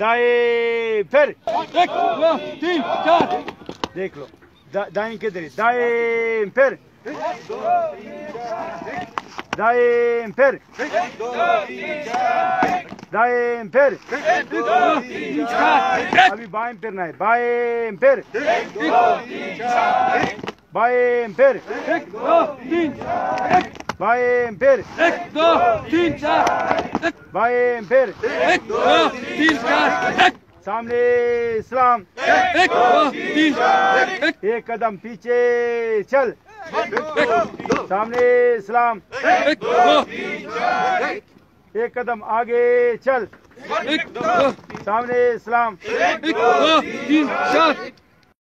Daje fer! Declo! Da, dai încredere! Daje fer! Daje fer! Daje fer! Abi baje fer nai! Baje fer! Baje fer! Baje fer! बाएँ फिर एक दो तीन तीन चार बाएँ फिर एक दो तीन चार एक सामने इस्लाम एक दो तीन एक एक कदम पीछे चल सामने इस्लाम एक दो एक कदम आगे चल एक दो सामने इस्लाम एक दो तीन चार